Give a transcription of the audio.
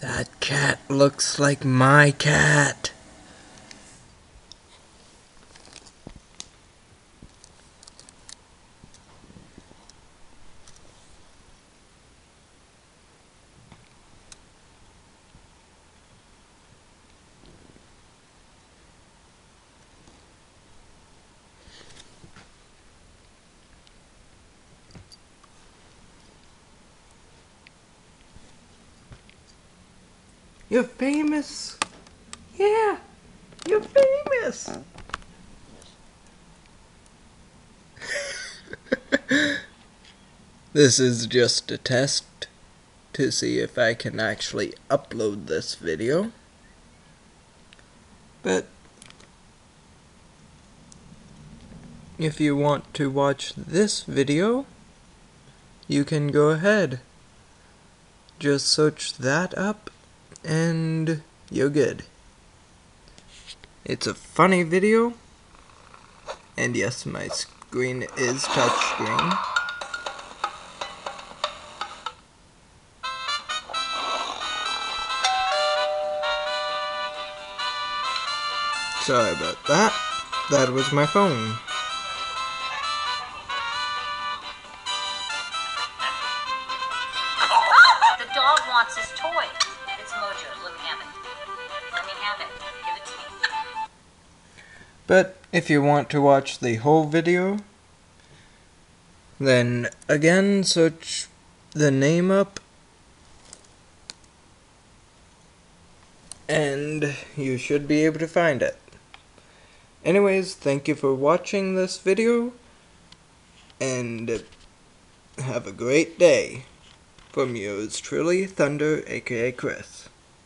That cat looks like my cat. You're famous. Yeah, you're famous. this is just a test to see if I can actually upload this video. But if you want to watch this video, you can go ahead. Just search that up and you're good. It's a funny video, and yes, my screen is touchscreen. Sorry about that. That was my phone. The dog wants his toy. But if you want to watch the whole video, then again search the name up and you should be able to find it. Anyways, thank you for watching this video and have a great day. From yours truly, Thunder aka Chris.